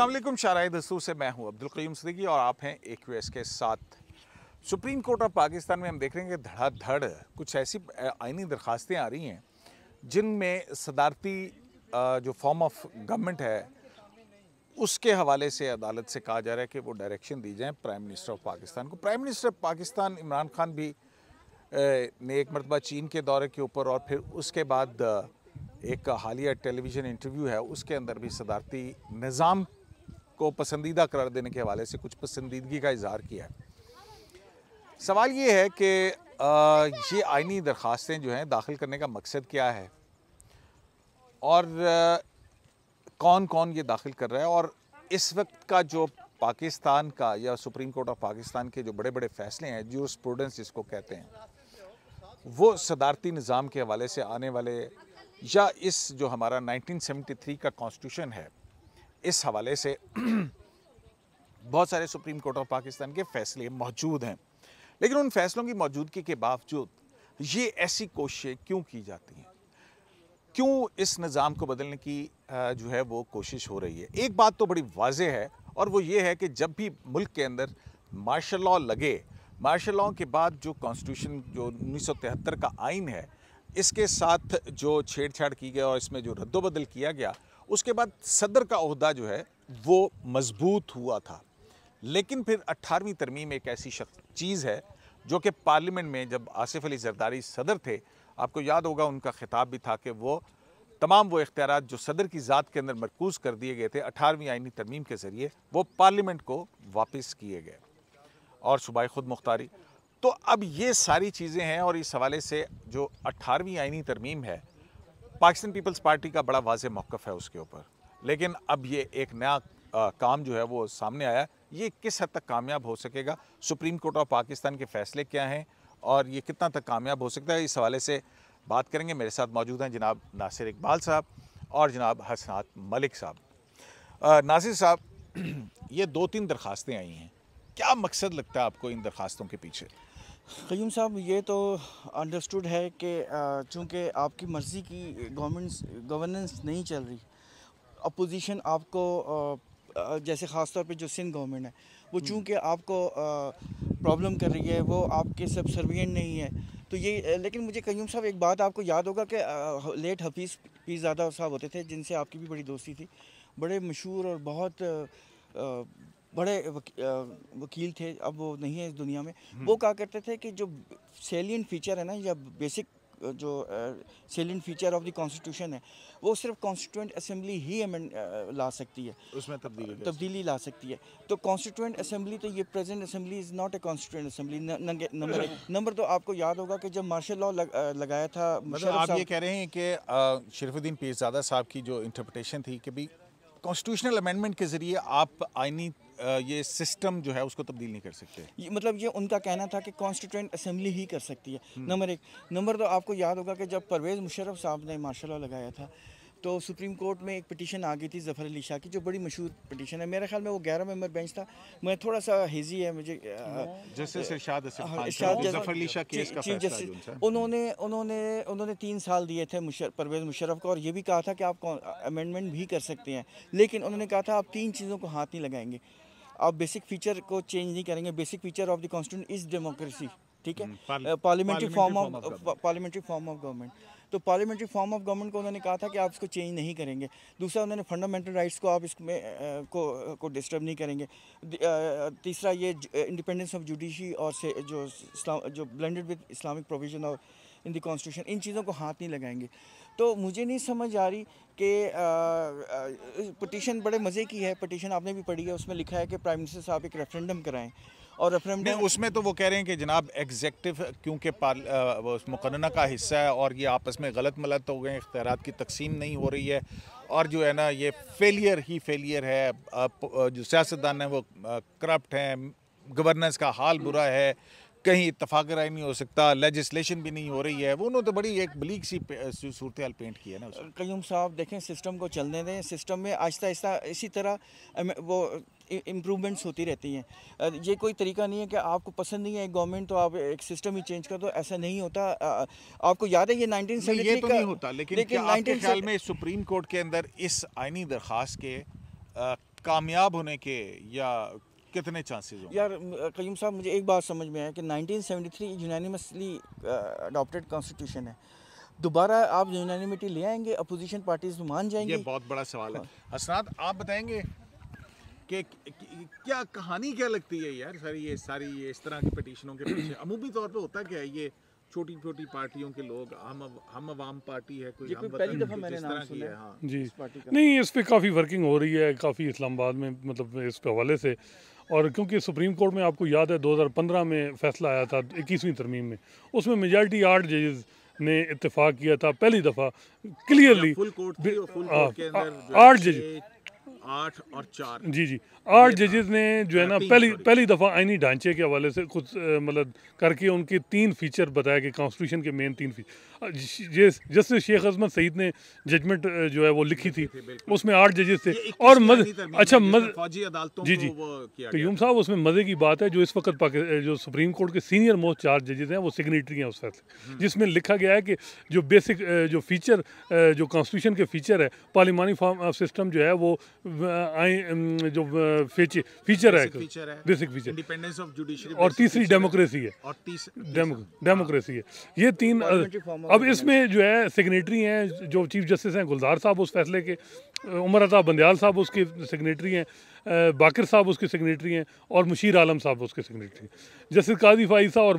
असलम शाराय दस्तूर से मैं हूँ अब्दुल कयूम सदीकी और आप हैं ए क्यू एस के साथ। सुप्रीम कोर्ट ऑफ़ पाकिस्तान में हम देख रहे हैं कि धड़ाधड़ कुछ ऐसी आइनी दरखास्तें आ रही हैं, जिनमें सदारती जो फॉर्म ऑफ़ गवर्नमेंट है, उसके हवाले से, अदालत से कहा जा रहा है कि वो डायरेक्शन दी जाए प्राइम मिनिस्टर ऑफ़ पाकिस्तान को। Prime minister of Pakistan Imran Khan भी ने एक मरतबा चीन के दौरे के ऊपर और फिर उसके बाद एक हालिया टेलीविज़न इंटरव्यू है, उसके अंदर भी सदारती निज़ाम को पसंदीदा करार देने के हवाले से कुछ पसंदीदगी का इजहार किया है। सवाल ये है कि ये आइनी दरख्वास्तें जो हैं दाखिल करने का मकसद क्या है? और कौन कौन ये दाखिल कर रहा है? और इस वक्त का जो पाकिस्तान का या सुप्रीम कोर्ट ऑफ़ पाकिस्तान के जो बड़े बड़े फैसले हैं जो स्टूडेंट्स जिसको कहते हैं, वो सदारती निज़ाम के हवाले से आने वाले या इस जो हमारा 1973 का कॉन्स्टिट्यूशन है इस हवाले से बहुत सारे सुप्रीम कोर्ट ऑफ़ पाकिस्तान के फैसले मौजूद हैं। लेकिन उन फैसलों की मौजूदगी के बावजूद ये ऐसी कोशिशें क्यों की जाती हैं? क्यों इस निज़ाम को बदलने की जो है वो कोशिश हो रही है? एक बात तो बड़ी वाज है और वो ये है कि जब भी मुल्क के अंदर मार्शल लॉ लगे, मार्शल लॉ के बाद जो कॉन्स्टिट्यूशन जो उन्नीस सौ तिहत्तर का आइन है, इसके साथ जो छेड़छाड़ की गई और इसमें जो रद्दबदल किया गया उसके बाद सदर का अहदा जो है, वो मज़बूत हुआ था। लेकिन फिर अट्ठारहवीं तरमीम एक ऐसी चीज़ है, जो कि पार्लियामेंट में जब आसिफ अली जरदारी सदर थे, आपको याद होगा उनका खिताब भी था कि वो तमाम वो इख्तियार जो सदर की ज़ात के अंदर मरकूज़ कर दिए गए थे, अठारहवीं आइनी तरमीम के ज़रिए, वो पार्लियामेंट को वापस किए गए। और सुबह खुद मुख्तारी। तो अब ये सारी चीज़ें हैं और इस हवाले से जो अठारहवीं आइनी तरमीम है पाकिस्तान पीपल्स पार्टी का बड़ा वाज मौक़ है उसके ऊपर। लेकिन अब ये एक नया आ, काम जो है वो सामने आया। ये किस हद तक कामयाब हो सकेगा? सुप्रीम कोर्ट ऑफ़ पाकिस्तान के फ़ैसले क्या हैं? और ये कितना तक कामयाब हो सकता है? इस हवाले से बात करेंगे। मेरे साथ मौजूद हैं जनाब नासिर इकबाल साहब और जनाब हसनात मलिक साहब। नासिर साहब ये दो तीन दरख्वास्तें आई हैं। क्या मकसद लगता है आपको इन दरख्वास्तों के पीछे? क्यूम साहब ये तो अंडरस्टूड है कि चूँकि आपकी मर्ज़ी की गवर्नमेंट गवर्नेंस नहीं चल रही अपोजिशन आपको जैसे ख़ास तौर पे जो सिंध गवर्नमेंट है वो हम्म। चूँकि आपको प्रॉब्लम कर रही है वो आपके सब सर्वियन नहीं है तो ये लेकिन मुझे कयूम साहब एक बात आपको याद होगा कि लेट हफीज़ ज़्यादा साहब होते थे जिनसे आपकी भी बड़ी दोस्ती थी बड़े मशहूर और बहुत बड़े वकील थे अब वो नहीं है इस दुनिया में। वो कहा करते थे कि जो सेलियन फीचर है ना या बेसिक जो salient feature of the constitution है वो सिर्फ़ कॉन्स्टिट्यूंट असेंबली ही अमेंड ला सकती है। उसमें तब्दीली तब्दीली ला सकती है। तो कॉन्स्टिट्यूंट असेंबली तो ये present assembly is not a constituent assembly number number तो आपको याद होगा कि जब मार्शल लॉ लग, लगाया था मतलब आप ये कह रहे हैं कि शरीफुद्दीन पीरजादा साहब की जो इंटरप्रटेशन थी कि भाई कॉन्स्टिट्यूशनल अमेंडमेंट के ज़रिए आप आइनी ये सिस्टम जो है उसको तब्दील नहीं कर सकते। ये मतलब ये उनका कहना था कि कॉन्स्टिट्यूंट असेंबली ही कर सकती है। हम्म। नंबर एक। नंबर दो आपको याद होगा कि जब परवेज़ मुशर्रफ साहब ने मार्शल लगाया था तो सुप्रीम कोर्ट में एक पटिशन आ गई थी जफ़र अली शाह की जो बड़ी मशहूर पटिशन है। मेरे ख्याल में वो ग्यारह मेंबर बेंच था। मैं थोड़ा सा हेजी है मुझे उन्होंने उन्होंने उन्होंने तीन साल दिए थे परवेज़ मुशरफ को और ये भी कहा था कि आप अमेंडमेंट भी कर सकते हैं। लेकिन उन्होंने कहा था आप तीन चीज़ों को हाथ नहीं लगाएँगे। आप बेसिक फीचर को चेंज नहीं करेंगे। Basic feature of the constitution is democracy ठीक है? Parliamentary form of parliamentary form of government तो पार्लियामेंट्री फॉर्म ऑफ़ गवर्नमेंट को उन्होंने कहा था कि आप इसको चेंज नहीं करेंगे। दूसरा उन्होंने फंडामेंटल राइट्स को आप इसमें को को डिस्टर्ब नहीं करेंगे। तीसरा ये इंडिपेंडेंस ऑफ़ जुडिशी और से जो जो ब्लेंडेड विद इस्लामिक प्रोविज़न और इन द कॉन्स्टिट्यूशन इन चीज़ों को हाथ नहीं लगाएँगे। तो मुझे नहीं समझ आ रही कि पटिशन बड़े मज़े की है। पटिशन आपने भी पढ़ी है, उसमें लिखा है कि प्राइम मिनिस्टर साहब एक रेफरेंडम कराएँ। और रेफरेंडम उसमें तो वो कह रहे हैं कि जनाब एग्जेक्टिव क्योंकि मुकन्ना का हिस्सा है और ये आपस में गलत मलत हो गए इख्तियार की तकसीम नहीं हो रही है। और जो है ना, ये फेलियर ही फेलियर है। जो सियासतदान हैं वो करप्ट हैं गवर्नेंस का हाल बुरा है। कहीं इतफाक राय नहीं हो सकता लेजिस्लेशन भी नहीं हो रही है। वो उन्होंने तो बड़ी एक बलीक सी सूरत हाल पेंट की है ना कयूम साहब देखें सिस्टम को चलने दें। सिस्टम में आहिस्ता आहिस्ता इसी तरह वो इम्प्रूवमेंट्स होती रहती हैं। ये कोई तरीका नहीं है कि आपको पसंद नहीं है एक गवर्नमेंट तो आप एक सिस्टम ही चेंज कर दो। ऐसा नहीं होता। आपको याद है ये नाइनटीन ये तो नहीं होता लेकिन, लेकिन आपके ख्याल में सुप्रीम कोर्ट के अंदर इस आइनी दरख्वास्त के कामयाब होने के या कितने चांसेस होंगे? यार कयूम साहब मुझे एक बात समझ में आया कि 1973 यूनानिमसली अडॉप्टेड कॉन्स्टिट्यूशन है। दोबारा आप यूनानिमिटी ले आएँगे अपोजिशन पार्टीज़ मान जाएँगे। ये बहुत बड़ा सवाल है। असनाद आप बताएँगे कि क्या कहानी क्या लगती है यार सारी ये सारी ये इस तरह की पिटीशनों के पीछे? अमूमी तौर पे होता क्या है ये छोटी छोटी पार्टियों के लोग हम हम अवाम पार्टी है कोई हम कोई पहली दफ़ा मैंने नाम सुना है है। हाँ। जी। इस पार्टी का। नहीं इस पे काफ़ी वर्किंग हो रही है काफ़ी इस्लामाबाद में मतलब इस हवाले से। और क्योंकि सुप्रीम कोर्ट में आपको याद है 2015 में फैसला आया था इक्कीसवीं तरमीम में उसमें मेजॉरिटी आठ जजेस ने इतफाक़ किया था पहली दफ़ा क्लियरली हाँ, आठ जज। आठ और चार जी जी आठ जजेस ने जो है ना पहली। पहली दफ़ा आइनी ढांचे के हवाले से कुछ मतलब करके उनके तीन फीचर बताया कि कॉन्स्टिट्यूशन के मेन तीन फीचर जस्टिस शेख अजमत सईद ने जजमेंट जो है वो लिखी थी उसमें आठ जजेस थे और 21वीं मज अच्छा मज फौजी अदालतों जी, जी। वो किया तो साहब उसमें मज़े की बात है जो इस वक्त जो सुप्रीम कोर्ट के सीनियर मोस्ट चार जजेस हैं वो सिग्नेटरी हैं उस फैसले जिसमें लिखा गया है कि जो बेसिक जो फीचर जो कॉन्स्टिट्यूशन के फीचर है पार्लिमानी फॉर्म ऑफ़ सिस्टम जो है वो आई जो फीचर फीचर है है। Basic feature independence of judiciary और तीसरी डेमोक्रेसी है। और डेमोक्रेसी है। ये तीन अब इसमें जो है सिग्नेटरी हैं, जो चीफ जस्टिस हैं, गुलजार साहब, उस फैसले के। उमर अता बंदयाल साहब उसके सिग्नेटरी हैं बाकिर साहब उसके सिग्नेटरी हैं और मुशीर आलम साहब उसके सिग्नेटरी हैं। जस्टिस काजी फाइसा और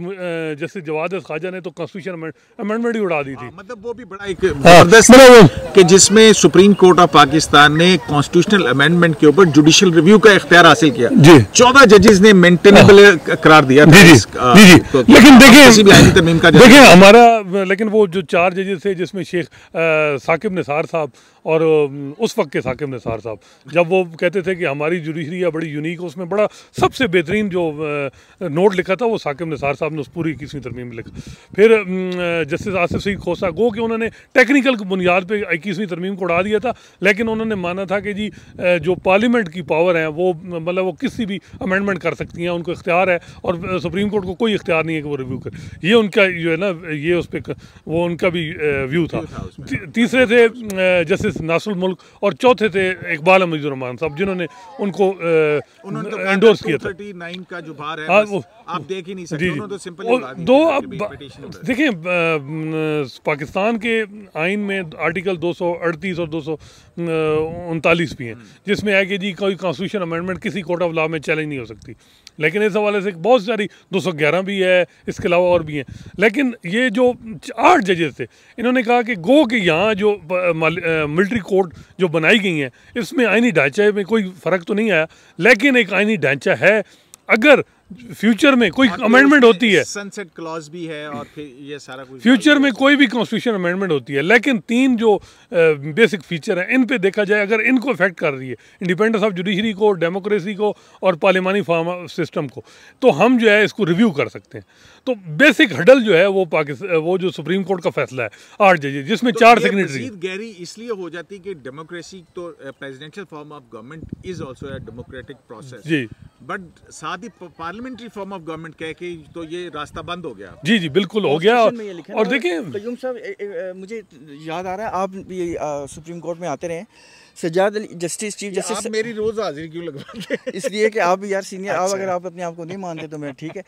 जस्टिस जवाद खाजा ने तो कॉन्स्टिट्यूशन अमेंडमेंट ही उड़ा दी थी। मतलब वो भी बड़ा एक ज़बरदस्त कि जिसमें सुप्रीम कोर्ट ऑफ़ पाकिस्तान ने कॉन्स्टिट्यूशनल अमेंडमेंट के ऊपर जुडिशियल रिव्यू का इख्तियार हासिल किया। जी। चौदह जजेस ने मेंटेनेबल करार दिया जी जी जी जी। लेकिन देखिए देखिए हमारा लेकिन वो जो चार जजेस थे जिसमें शेख साकिब निसार साहब और उस वक्त के साकिब निसार साहब जब वो कहते थे कि हमारी जुडिशरी है बड़ी यूनिक उसमें बड़ा सबसे बेहतरीन जो नोट लिखा था वो साकिब निसार साहब ने उस पूरी इक्कीसवीं तरमीम में लिखा। फिर जस्टिस आसिफ सईद खोसा गो कि उन्होंने टेक्निकल बुनियाद पर इक्कीसवीं तरमीम को उड़ा दिया था लेकिन उन्होंने माना था कि जी जो पार्लियामेंट की पावर है वो मतलब वो किसी भी अमेंडमेंट कर सकती हैं उनको इख्तियार है और सुप्रीम कोर्ट को कोई इख्तियार नहीं है कि वो रिव्यू करे। ये उनका जो है ना ये उस पर वो उनका भी व्यू था। तीसरे थे अ, जस्टिस नासरुल मुल्क और चौथे थे इकबाल अमीजुररहमान साहब जिन्होंने उनको एंडोर्स किया था। का जो भार है हाँ, आप देख ही नहीं सकते जी। तो सिंपल दो अब देखिए पाकिस्तान के आइन में आर्टिकल 238 और दो भी हैं जिसमें है कि जी कोई कॉन्स्टिट्यूशन अमेंडमेंट किसी कोर्ट ऑफ़ लॉ में चैलेंज नहीं हो सकती। लेकिन इस हवाले से बहुत सारी 211 भी है इसके अलावा और भी हैं। लेकिन ये जो आठ जजेस थे इन्होंने कहा कि गो कि यहाँ जो मिलिट्री कोड जो बनाई गई हैं, इसमें आइनी ढांचे में कोई फ़र्क तो नहीं आया, लेकिन एक आइनी ढांचा है, अगर फ्यूचर में कोई अमेंडमेंट होती है। सनसेट क्लॉज भी है और फिर ये सारा कुछ फ्यूचर में कोई भी कॉन्स्टिट्यूशन अमेंडमेंट होती है लेकिन तीन जो बेसिक फीचर हैं इन पे देखा जाए अगर इनको इफ़ेक्ट कर रही है इंडिपेंडेंस ऑफ़ जुडिशरी को डेमोक्रेसी को और पार्लिमानी फॉर्म सिस्टम को तो हम जो है इसको रिव्यू कर सकते हैं। तो बेसिक हडल जो है वो पाकिस्तान वो जो सुप्रीम कोर्ट का फैसला है आठ जजेस जिसमें तो चार सिग्नेटरी गहरी इसलिए हो जाती कि डेमोक्रेसी तो presidential form of government is also a democratic process ji. But साथ ही पार्लियामेंट्री फॉर्म ऑफ़ गवर्नमेंट कह के तो ये रास्ता बंद हो गया। जी जी बिल्कुल हो गया। और ना, देखें कयूम साहब ए- ए- मुझे याद आ रहा है आप ये सुप्रीम कोर्ट में आते रहे। Sajjad Ali justice chief justice आप मेरी रोज हाजिरी क्यों लगवाते इसलिए कि आप यार सीनियर अच्छा। आप। अगर आप अपने आप को नहीं मानते तो मैं ठीक है।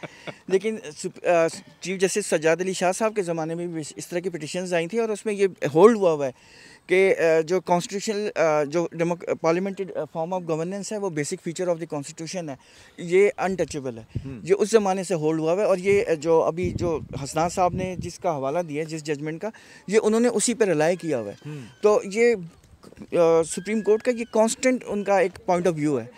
लेकिन चीफ जस्टिस सज्जाद अली शाह साहब के ज़माने में भी इस तरह की पिटिशंस आई थी और उसमें ये होल्ड हुआ हुआ है। कि जो कॉन्स्टिट्यूशनल जो पार्लियामेंट्री फॉर्म ऑफ़ गवर्नेंस है वो basic feature of the constitution है। ये अनटचेबल है। ये उस ज़माने से होल्ड हुआ है और ये जो अभी जो हसनात साहब ने जिसका हवाला दिया है जिस जजमेंट का ये उन्होंने उसी पर रिलाई किया हुआ है। तो ये सुप्रीम कोर्ट का ये कांस्टेंट उनका एक पॉइंट ऑफ़ व्यू है।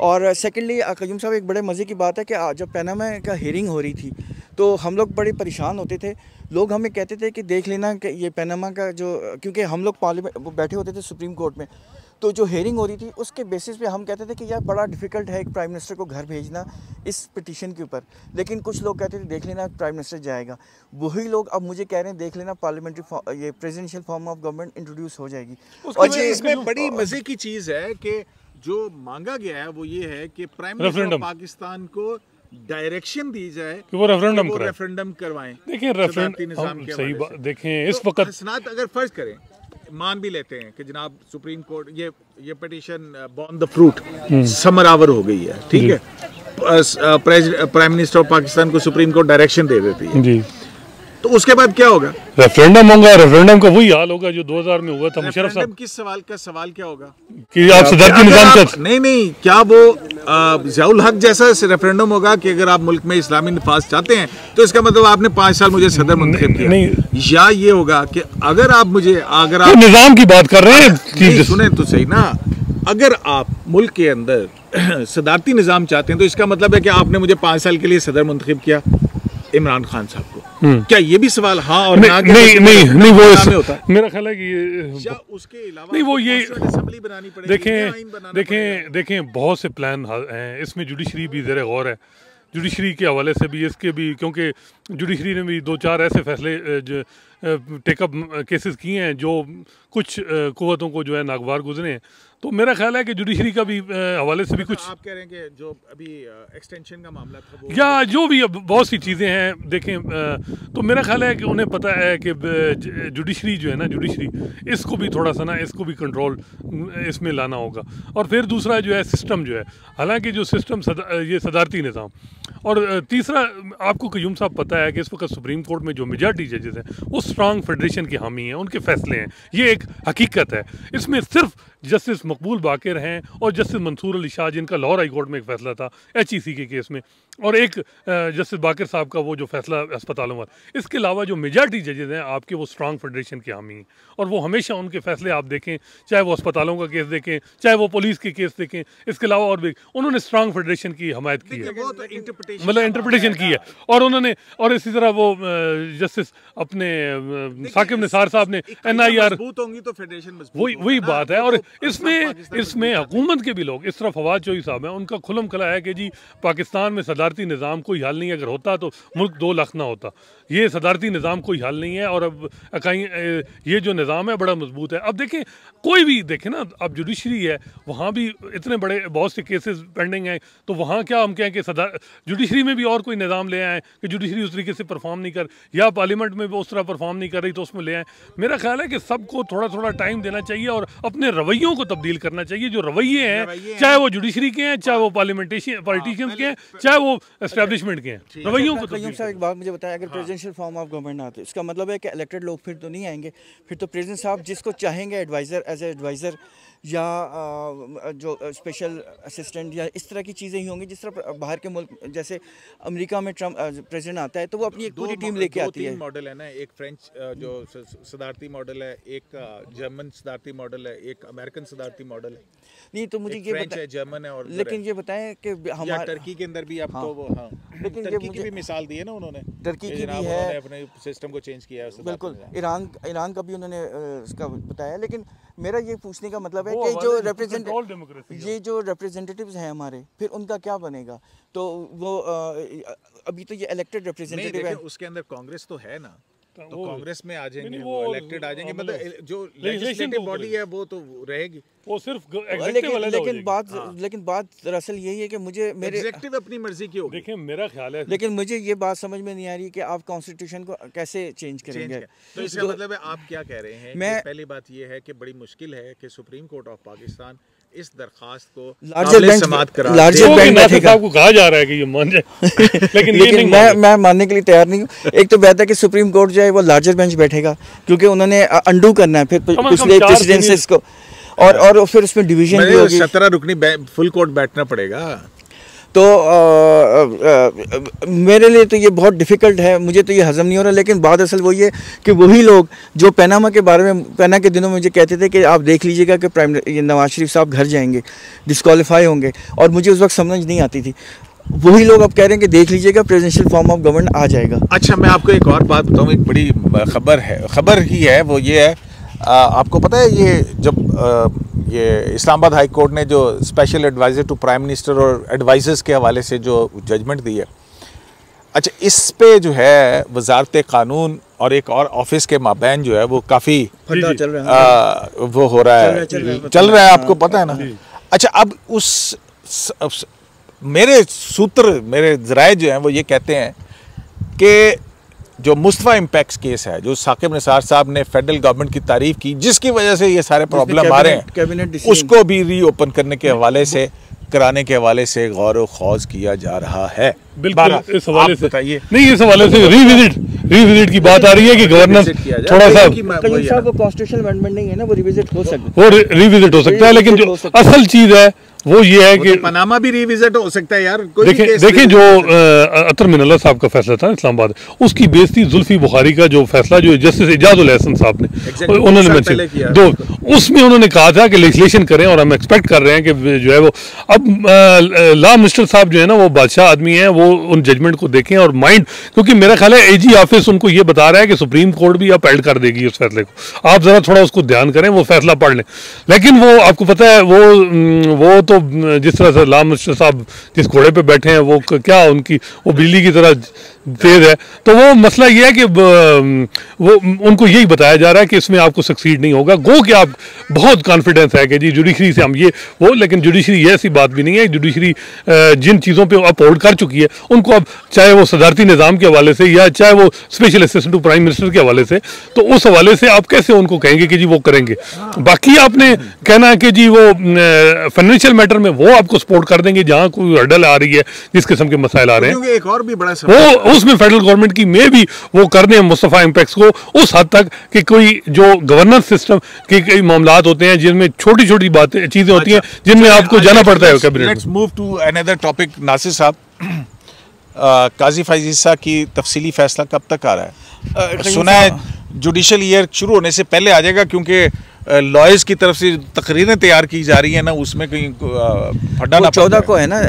और सेकेंडली कयूम साहब एक बड़े मज़े की बात है कि जब पैनामा का हियरिंग हो रही थी तो हम लोग बड़े परेशान होते थे। लोग हमें कहते थे कि देख लेना कि ये पैनामा का जो क्योंकि हम लोग पार्लियामेंट वो बैठे होते थे सुप्रीम कोर्ट में। तो जो हेयरिंग हो रही थी उसके बेसिस पे हम कहते थे कि यार बड़ा डिफ़िकल्ट है एक प्राइम मिनिस्टर को घर भेजना इस पिटीशन के ऊपर। लेकिन कुछ लोग कहते थे देख लेना प्राइम मिनिस्टर जाएगा। वही लोग अब मुझे कह रहे हैं देख लेना पार्लियामेंट्री ये presidential form of government introduce हो जाएगी। और ये इसमें बड़ी मज़े की चीज़ है कि जो मांगा गया है वो ये है कि प्राइम मिनिस्टर पाकिस्तान को डायरेक्शन दी जाए कि वो रेफरेंडम रेफरेंडम करवाएँ देखिए सदारती रेफरेंड निज़ाम हम के सही बात देखें इस तो वक्त हसनात अगर फ़र्ज़ करें मान भी लेते हैं कि जनाब सुप्रीम कोर्ट ये ये petition Bon the fruit summer our हो गई है ठीक है? प्राइम मिनिस्टर ऑफ़ पाकिस्तान को सुप्रीम कोर्ट डायरेक्शन दे देती है। जी। तो उसके बाद क्या होगा? रेफरेंडम होगा रेफरेंडम का वही हाल होगा जो 2000 में हुआ था रेफरेंडम साहब। किस सवाल का सवाल क्या होगा? कि आप सदर की निज़ाम आप- नहीं नहीं क्या वो जियाउल हक जैसा रेफरेंडम होगा कि अगर आप मुल्क में इस्लामी नफाज चाहते हैं तो इसका मतलब आपने पाँच साल मुझे सदर मुंतखब किया। नहीं। या ये होगा कि अगर आप मुझे अगर आप निज़ाम की बात कर रहे हैं सुने तो सही ना। अगर आप मुल्क के अंदर सदारती निज़ाम चाहते हैं तो इसका मतलब है कि आपने मुझे पाँच साल के लिए सदर मुंतखब किया। इमरान खान साहब को। क्या ये भी सवाल हाँ और ना नहीं नहीं नहीं नहीं वो इस- होता मेरा ख्याल है कि ये उसके अलावा नहीं वो ये assembly बनानी पड़ेगी, देखें देखें देखें बहुत से प्लान हा- हैं। इसमें जुडिशरी भी ज़रा गौर है। जुडिशरी के हवाले से भी इसके भी क्योंकि जुडिशरी ने भी दो चार ऐसे फैसले टेकअप केसेस किए हैं जो कुछ कुतों को जो है नागवार गुजरे हैं। तो मेरा ख्याल है कि जुडिशरी का भी हवाले से भी कुछ आप कह रहे हैं कि जो अभी एक्सटेंशन का मामला था वो या जो भी अब बहुत सी चीज़ें हैं देखें तो मेरा ख्याल है कि उन्हें पता है कि जुडिशरी जो है ना जुडिशरी इसको भी थोड़ा सा ना इसको भी कंट्रोल इसमें लाना होगा। और फिर दूसरा जो है सिस्टम जो है हालाँकि जो सिस्टम सदा, ये सदारती निज़ाम। और तीसरा आपको क्यूम साहब पता है कि इस वक्त सुप्रीम कोर्ट में जो मेजॉरिटी जजेस हैं वो स्ट्रांग फेडरेशन के हामी हैं उनके फैसले हैं। ये एक हकीकत है। इसमें सिर्फ़ जस्टिस मकबूल बाकर हैं और जस्टिस मंसूर अली शाह, जिनका लाहौर हाई कोर्ट में एक फैसला था एचईसी के केस में। और एक जस्टिस बाकर साहब का वो जो फैसला अस्पतालों पर इसके अलावा जो मेजॉरिटी जजेज हैं आपके वो स्ट्रांग फेडरेशन के हामी हैं और वो हमेशा उनके फैसले आप देखें चाहे वो अस्पतालों का केस देखें चाहे वो पुलिस के केस देखें इसके अलावा और भी उन्होंने स्ट्रांग फेडरेशन की हमायत की है। तो मतलब इंटरप्रटेशन की है। और उन्होंने और इसी तरह वो जस्टिस अपने साकिब निसार साहब ने एन आई आर तो वही वही बात है तो और इसमें इसमें हुकूमत के भी लोग इस तरह फवाद चौधरी साहब हैं उनका खुलम खला है कि जी पाकिस्तान में सदारती निज़ाम कोई हल नहीं है। अगर होता तो मुल्क दो लाख ना होता। ये सदारती निज़ाम कोई हल नहीं है और अब कहीं ये जो निज़ाम है बड़ा मज़बूत है। अब देखें कोई भी देखें ना अब जुडिशरी है वहाँ भी इतने बड़े बहुत से केसेस पेंडिंग हैं तो वहाँ क्या हम कहें कि सदा जुडिशरी में भी और कोई निज़ाम ले आए कि जुडिशरी उस तरीके से परफॉर्म नहीं कर या पार्लियामेंट में भी उस तरह परफॉर्म नहीं कर रही तो उसमें ले आए। मेरा ख्याल है कि सबको थोड़ा थोड़ा टाइम देना चाहिए और अपने रवैयों को तब्दील करना चाहिए। जो रवैये हैं चाहे वो जुडिशरी के हैं चाहे वो पार्लियामेंटेशन पॉलिटिशियंस के हैं चाहे वो एस्टेब्लिशमेंट के हैं। रवैयों को कयूम साहब एक बात मुझे बताया अगर प्रेजिडेंशियल फॉर्म ऑफ़ गवर्नमेंट आते इसका मतलब है कि इलेक्टेड लोग फिर तो नहीं आएँगे। फिर तो प्रेजिडेंट साहब जिसको चाहेंगे एडवाइज़र एज एडवाइज़र या जो स्पेशल असिस्टेंट या इस तरह की चीज़ें ही होंगी जिस तरह बाहर के मुल्क जैसे अमेरिका में ट्रंप प्रेसिडेंट आता है तो वो अपनी एक पूरी टीम लेके आती है। मॉडल है ना एक फ्रेंच जो सदारती मॉडल है एक जर्मन सदारती मॉडल है एक अमेरिकन सदारती मॉडल है। नहीं तो मुझे ये बताएँ है जर्मन है और लेकिन ये बताएँ कि हमारे टर्की के अंदर भी अब तो वो हाँ। लेकिन टर्की की भी मिसाल दी है ना उन्होंने टर्की की भी है। अपने सिस्टम को चेंज किया है बिल्कुल ईरान ईरान का भी उन्होंने उसका बताया लेकिन मेरा ये पूछने का मतलब है कि जो रिप्रेजेंट। ये जो रिप्रेजेंटेटिव्स हैं हमारे फिर उनका क्या बनेगा? तो वो आ, अभी तो ये इलेक्टेड रिप्रेजेंटेटिव है। उसके अंदर कांग्रेस तो है ना। तो कांग्रेस में आ जाएँगे वो इलेक्टेड आ जाएँगे। मतलब जो लेजिस्लेटिव तो बॉडी है वो तो रहेगी। वो सिर्फ़ लेकिन लेकिन बात हाँ। लेकिन बात दरअसल यही है कि मुझे मेरे एग्जेक्टिव अपनी मर्ज़ी की होगी। देखिए मेरा ख्याल है लेकिन मुझे ये बात समझ में नहीं आ रही कि आप कॉन्स्टिट्यूशन को कैसे चेंज करेंगे। तो इसका मतलब है आप क्या कह रहे हैं? मैं- पहली बात ये है कि बड़ी मुश्किल है कि सुप्रीम कोर्ट ऑफ़ पाकिस्तान इस दरखास्त को लार्जर बैंक लार्जर बैंक बैठेगा। साहब को कहा जा रहा है कि ये मान जाए। लेकिन लेकिन मैं मैं मानने के लिए तैयार नहीं हूँ। एक तो बेहतर की सुप्रीम कोर्ट जो है वो लार्जर बेंच बैठेगा क्योंकि उन्होंने अंडू करना है फिर पिछले को। और और फिर उसमें डिवीज़न भी होगी। सत्रह रुकनी फुल कोर्ट बैठना पड़ेगा। तो अ, अ, अ, मेरे लिए तो ये बहुत डिफ़िकल्ट है मुझे तो ये हजम नहीं हो रहा लेकिन बात असल वही है कि वही लोग जो पैनामा के बारे में पैना के दिनों में मुझे कहते थे कि आप देख लीजिएगा कि प्राइम नवाज़ शरीफ साहब घर जाएँगे डिस्कवालीफाई होंगे और मुझे उस वक्त समझ नहीं आती थी। वही लोग अब कह रहे हैं कि देख लीजिएगा प्रेजिडेंशियल फॉर्म ऑफ़ गवर्नमेंट आ जाएगा। अच्छा मैं आपको एक और बात बताऊँ एक बड़ी खबर है खबर ही है वो ये है आ, आपको पता है ये जब आ, ये इस्लामाबाद हाई कोर्ट ने जो special adviser to prime minister और एडवाइजर्स के हवाले से जो जजमेंट दी है अच्छा इस पे जो है वजारत कानून और एक और ऑफ़िस के माबैन जो है वो काफ़ी चल रहा है। वो हो रहा है, चल रहा है, चल रहा है आपको पता है ना? अच्छा अब उस स, स, मेरे सूत्र मेरे जराए जो हैं वो ये कहते हैं कि जो मुस्तफ़ा इम्पैक्ट केस है जो साकिब निसार साहब ने फेडरल गवर्नमेंट की तारीफ़ की जिसकी वजह से ये सारे प्रॉब्लम आ रहे हैं उसको भी रीओपन करने के हवाले से कराने के हवाले से गौर व खौज किया जा रहा है बिल्कुल इस हवाले से बताइए नहीं इस हवाले से रिविजिट रिविजिट की बात आ रही है कि गवर्नर। थोड़ा सा है। वो कॉन्स्टिट्यूशनल अमेंडमेंट नहीं है ना वो रिविजिट हो सकता वो रिविजिट हो सकता है लेकिन जो हो है। असल चीज़ है वो ये है वो कि तो पनामा भी रिविजिट हो सकता है यार कोई देखें देखें जो अतर मिनल्ला साहब का फैसला था इस्लामाबाद उसकी बेइज्जती जुल्फी बुखारी का जो फैसला जो जस्टिस हसन साहब ने Exactly, उन्होंने दो उसमें उन्होंने कहा था कि लेजिस्लेशन करें और हम एक्सपेक्ट कर रहे हैं कि जो है वो अब लॉ मिनिस्टर साहब जो है ना वो बादशाह आदमी है वो उन जजमेंट को देखें और माइंड क्योंकि मेरा ख्याल है एजी ऑफ़िस उनको ये बता रहा है कि सुप्रीम कोर्ट भी अपहेल्ड कर देगी उस फैसले को। आप जरा थोड़ा उसको ध्यान करें वो फैसला पढ़ लें। लेकिन वो आपको पता है वो वो तो जिस तरह से लाल मिनिस्टर साहब जिस घोड़े पे बैठे हैं, वो क्या उनकी, वो बिजली की तरह तेज है। तो वो मसला ये है कि वो उनको यही बताया जा रहा है कि इसमें आपको सक्सीड नहीं होगा। गो कि आप बहुत कॉन्फिडेंस है कि जी जुडिशरी से हम ये वो लेकिन जुडिशरी ये ऐसी बात भी नहीं है। जुडिशरी जिन चीज़ों पे अपहोल्ड कर चुकी है उनको अब चाहे वो सदारती निज़ाम के हवाले से या चाहे वो special assistant to prime minister के हवाले से तो उस हवाले से आप कैसे उनको कहेंगे कि जी वो करेंगे? बाकी आपने कहना है कि जी वो फाइनेंशियल मैटर में वो आपको सपोर्ट कर देंगे जहाँ कोई हडल आ रही है जिस किस्म के मसाइल आ रहे हैं। एक और भी बड़ा वो उसमें फेडरल गवर्नमेंट की में भी वो कर दें मुस्तफ़ा इम्पैक्ट्स को उस हद तक कि कोई जो गवर्नेंस सिस्टम के कई मामला होते हैं जिनमें छोटी छोटी बातें चीज़ें होती हैं जिनमें आपको जाना पड़ता है cabinet move to another topic Nasir साहब। काजी फाइजीसा की तफसीली फैसला कब तक आ रहा है? सुना है जुडिशल ईयर शुरू होने से पहले आ जाएगा क्योंकि लॉयर्स की तरफ़ से तकरीरें तैयार की जा रही है ना उसमें कहीं फटा ना चौदह को। है ना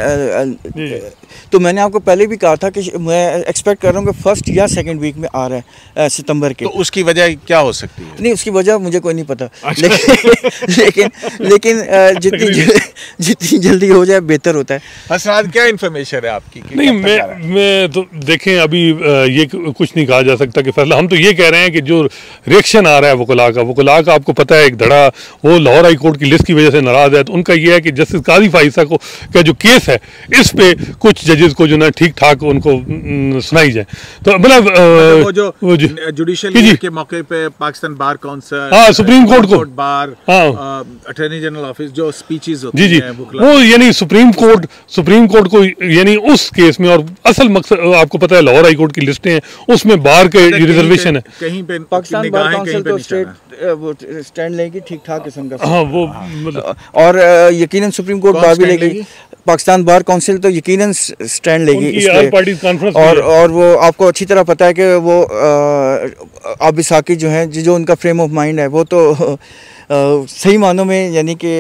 तो मैंने आपको पहले भी कहा था कि मैं एक्सपेक्ट कर रहा हूँ कि फ़र्स्ट या सेकंड वीक में आ रहा है सितंबर के। तो उसकी वजह क्या हो सकती है? नहीं उसकी वजह मुझे कोई नहीं पता। अच्छा। लेकिन लेकिन लेकिन जितनी जल- जितनी जल्दी हो जाए बेहतर होता है। हसनाद क्या इन्फॉर्मेशन है आपकी? कि नहीं मैं है? मैं तो देखें अभी ये कुछ नहीं कहा जा सकता कि फैसला। हम तो ये कह रहे हैं कि जो रिएक्शन आ रहा है वकला का वकला का आपको पता है एक धड़ा वो लाहौर हाई कोर्ट की लिस्ट की वजह से नाराज़ है तो उनका ये है कि जस्टिस काजी फाइसा को का जो केस है इस पे कुछ जजेस को जो ना ठीक ठाक उनको सुनाई जाए तो मतलब मतलब वो जो जो-। के मौके पे पाकिस्तान बार काउंसिल हाँ, सुप्रीम कोर्ट को। बार हाँ। अटॉर्नी जनरल ऑफ़िस जो स्पीचेस होती जी जी वो यानी सुप्रीम कोर्ट सुप्रीम कोर्ट को यानी उस केस में और असल मकसद आपको पता है लाहौर हाई कोर्ट की लिस्टें हैं उसमें बार के रिजर्वेशन है कहीं पे पाकिस्तान बार काउंसिल तो स्टेट वो स्टैंड लेगी ठीक ठाक किस्म का हाँ वो मतलब और अ, यकीनन सुप्रीम कोर्ट बार भी लेगी? पाकिस्तान बार काउंसिल तो यकीनन स्टैंड लेगी और और वो आपको अच्छी तरह पता है कि वो आबिस साकी जो है जो उनका फ्रेम ऑफ़ माइंड है वो तो सही मानों में यानी कि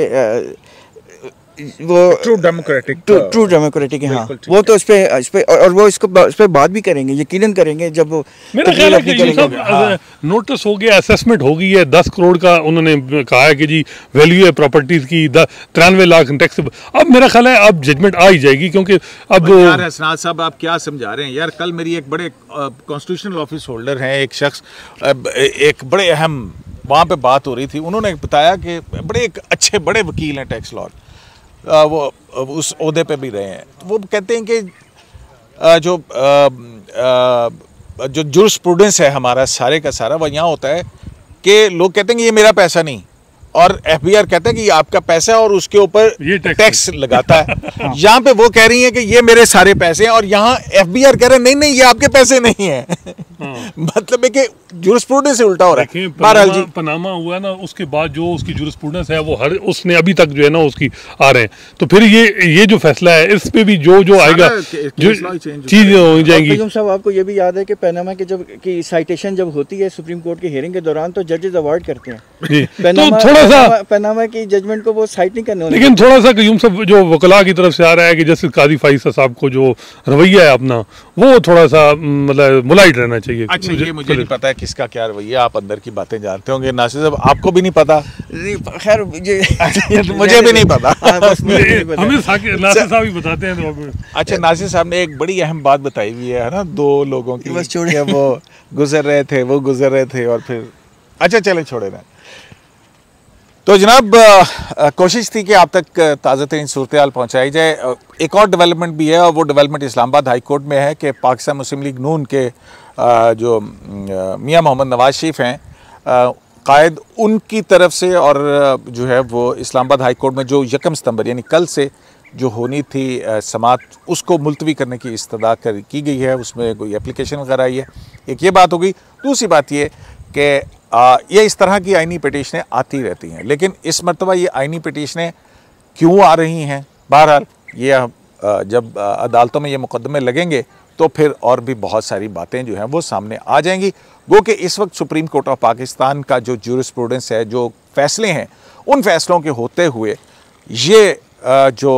वो ट्रू डेमोक्रेटिक ट्रू डेमोक्रेटिक है। हाँ वो तो इस पे इस पे और वो इसको इस पे बात भी करेंगे यकीनन करेंगे जब मेरा ख्याल है कि ये सब नोटिस हो गया असेसमेंट हो गई है दस करोड़ का उन्होंने कहा है कि जी वैल्यू है प्रॉपर्टीज़ की तिरानवे लाख टैक्स अब मेरा ख्याल है अब जजमेंट आ ही जाएगी क्योंकि अब यार हसनाद साहब आप क्या समझा रहे हैं? यार कल मेरी एक बड़े कॉन्स्टिट्यूशनल ऑफ़िस होल्डर हैं एक शख्स एक बड़े अहम वहाँ पे बात हो रही थी। उन्होंने बताया कि बड़े एक अच्छे बड़े वकील हैं टैक्स लॉ वो उस ओहदे पे भी रहे हैं। तो वो कहते हैं कि जो जो अ, अ, जो जुरिस्प्रूडेंस है हमारा सारे का सारा वह यहाँ होता है कि लोग कहते हैं कि ये मेरा पैसा नहीं। और एफ़ बी आर कहते हैं कि ये आपका पैसा है और उसके ऊपर टैक्स टैक्स लगाता है। यहाँ पे वो कह रही है कि ये मेरे सारे पैसे हैं और यहाँ एफ़ बी आर कह रहे हैं नहीं नहीं ये आपके पैसे नहीं है। मतलब है कि जुरिस्प्रूडेंस से उल्टा हो रहा है। बहरहाल जी। पनामा, पनामा हुआ ना उसके बाद जो उसकी जुरिस्प्रूडेंस है वो हर उसने अभी तक जो है ना उसकी आ रहे हैं। तो फिर ये ये जो फैसला है इस पे भी जो जो आएगा जो ही चीज़ें हो। जाएँगी। साहब आपको ये भी याद है कि पैनामा के जब की साइटेशन जब होती है सुप्रीम कोर्ट की हियरिंग के दौरान तो जजेस अवॉइड करते हैं। तो थोड़ा सा पैनामा- की जजमेंट को वो साइट नहीं करने लेकिन थोड़ा सा कयूम सब जो वकला की तरफ़ से आ रहा है कि जस्टिस काजी फाइसा साहब को जो रवैया है अपना वो थोड़ा सा मतलब मुलाइट रहना चाहिए। अच्छा ये मुझे नहीं पता है किसका क्या रवैया आप अंदर की बातें जानते होंगे। नासिर साहब आपको भी नहीं पता? खैर मुझे मुझे भी नहीं पता। हाँ, मुझे। हमें नासिर साहब ही बताते हैं तो अच्छा नासिर साहब ने एक बड़ी अहम बात बताई हुई है ना? दो लोगों की बस छोड़िए। वो गुजर रहे थे वो गुजर रहे थे और फिर अच्छा चले छोड़े ना। तो जनाब कोशिश थी कि आप तक ताज़ा तरीन सूरत हाल पहुँचाई जाए। एक और डेवलपमेंट भी है और वो डेवलपमेंट इस्लामाबाद हाई कोर्ट में है कि पाकिस्तान मुस्लिम लीग नून के जो मियाँ मोहम्मद नवाज़ शरीफ हैं कायद उनकी तरफ़ से और जो है वो इस्लामाबाद हाई कोर्ट में जो यकम सितंबर यानी कल से जो होनी थी समात उसको मुलतवी करने की इस्तदा कर, की गई है, उसमें कोई एप्लीकेशन वगैरह आई है। एक ये बात हो गई, दूसरी बात ये कि ये इस तरह की आइनी पटिशनें आती रहती हैं, लेकिन इस मरतबा ये आइनी पटिशनें क्यों आ रही हैं? बहरहाल, ये जब अदालतों में ये मुकदमे लगेंगे तो फिर और भी बहुत सारी बातें जो हैं वो सामने आ जाएँगी। गो कि इस वक्त सुप्रीम कोर्ट ऑफ़ पाकिस्तान का जो जूरिस्प्रूडेंस है, जो फैसले हैं, उन फैसलों के होते हुए ये जो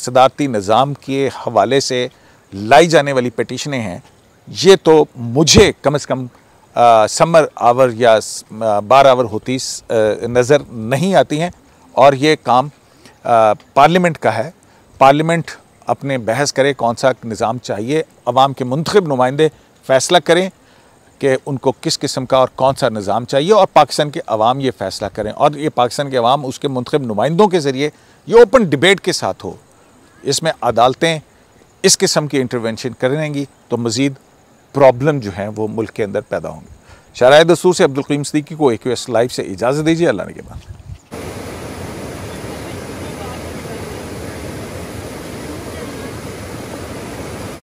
सदारती निज़ाम के हवाले से लाई जाने वाली पटिशनें हैं, ये तो मुझे कम अज़ कम समर आवर या बार आवर होती नज़र नहीं आती हैं। और ये काम पार्लियामेंट का है। पार्लियामेंट अपने बहस करें, कौन सा निज़ाम चाहिए। अवाम के मुंतखब नुमाइंदे फ़ैसला करें कि उनको किस किस्म का और कौन सा निज़ाम चाहिए और पाकिस्तान के अवाम ये फ़ैसला करें। और ये पाकिस्तान के अवाम उसके मुंतखब नुमाइंदों के ज़रिए ये ओपन डिबेट के साथ हो। इसमें अदालतें इस किस्म की इंटरवेंशन करेंगी तो मज़ीद प्रॉब्लम जो हैं वो मुल्क के अंदर पैदा होंगे। शराय दस्तूर से अब्दुल करीम सिद्दीकी को एक लाइव से इजाज़त दीजिए, अल्लाह ने के बाद।